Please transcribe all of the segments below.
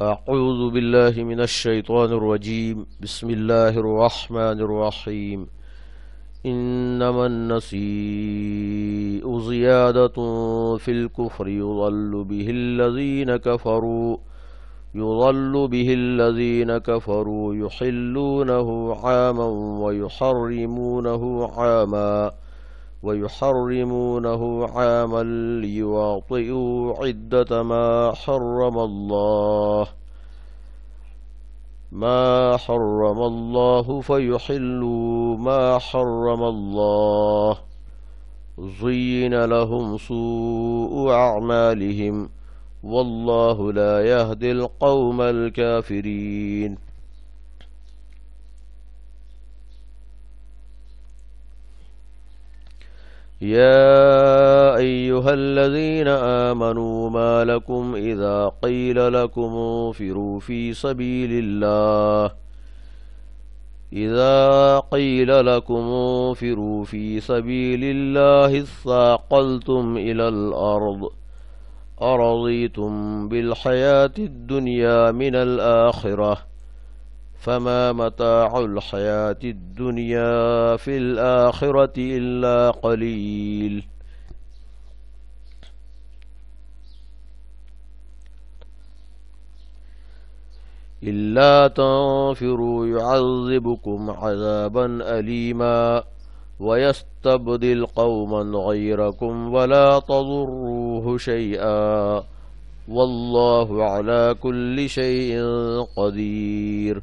أعوذ بالله من الشيطان الرجيم. بسم الله الرحمن الرحيم. إنما النسيء زيادة في الكفر. يضل به الذين كفروا. يضل به الذين كفروا. يحلونه عاما ويحرمونه عاما. ويحرمونه عاما ليواطئوا عدة ما حرم الله. ما حرم الله فيحلوا ما حرم الله. زين لهم سوء أعمالهم. والله لا يهدي القوم الكافرين. يا أيها الذين آمنوا ما لكم إذا قيل لكم انفروا في سبيل الله. إذا قيل لكم انفروا في سبيل الله اثاقلتم إلى الأرض. أرضيتم بالحياة الدنيا من الآخرة. فما متاع الحياة الدنيا في الآخرة إلا قليل. إلا تنفروا يعذبكم عذابا أليما ويستبدل قوما غيركم ولا تضروه شيئا والله على كل شيء قدير.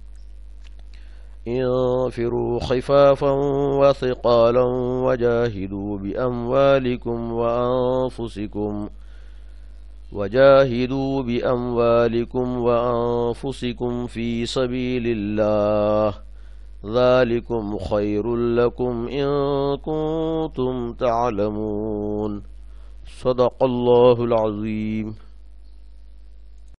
انفروا خفافا وثقالا وجاهدوا بأموالكم وأنفسكم وجاهدوا بأموالكم وأنفسكم في سبيل الله ذلكم خير لكم إن كنتم تعلمون صدق الله العظيم